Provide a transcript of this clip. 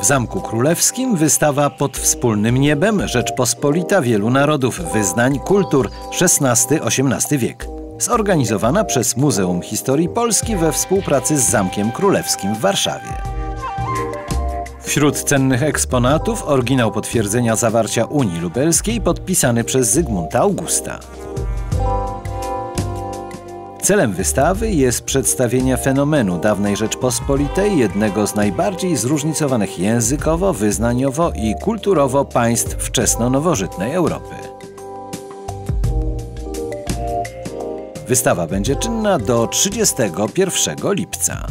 W Zamku Królewskim wystawa pod wspólnym niebem Rzeczpospolita wielu narodów, wyznań, kultur XVI-XVIII wiek. Zorganizowana przez Muzeum Historii Polski we współpracy z Zamkiem Królewskim w Warszawie. Wśród cennych eksponatów oryginał potwierdzenia zawarcia Unii Lubelskiej podpisany przez Zygmunta Augusta. Celem wystawy jest przedstawienie fenomenu dawnej Rzeczpospolitej, jednego z najbardziej zróżnicowanych językowo, wyznaniowo i kulturowo państw wczesno-nowożytnej Europy. Wystawa będzie czynna do 31 lipca.